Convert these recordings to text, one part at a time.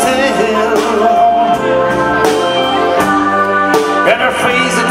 still And her face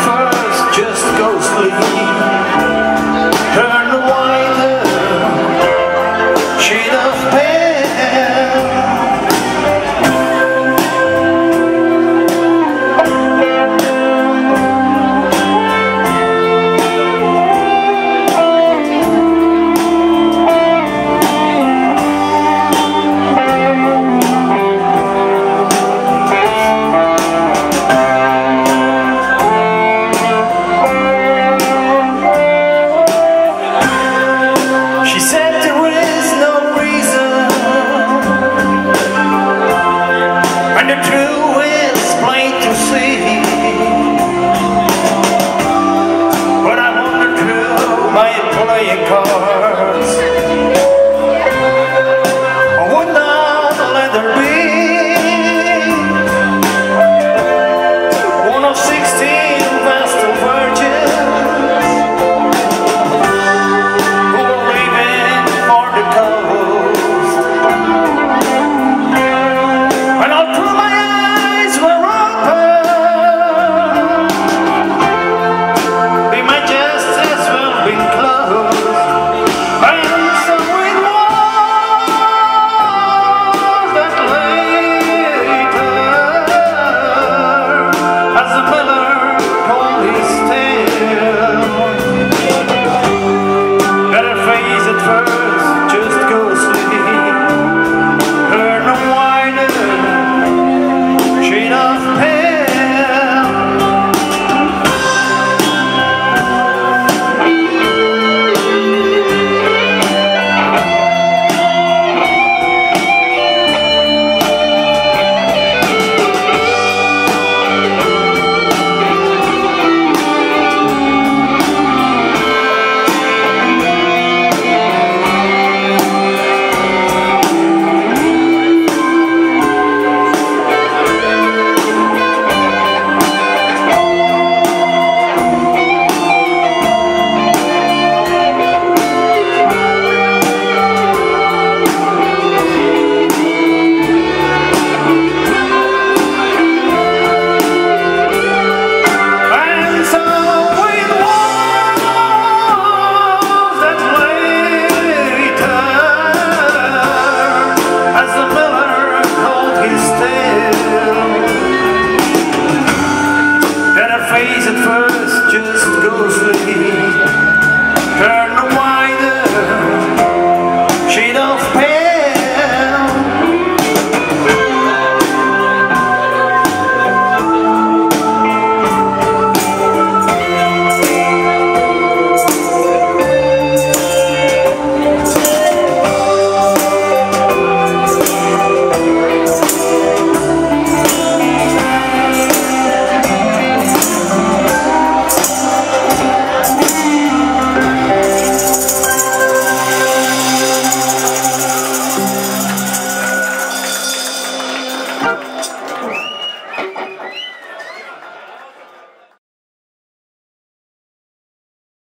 just go sleep.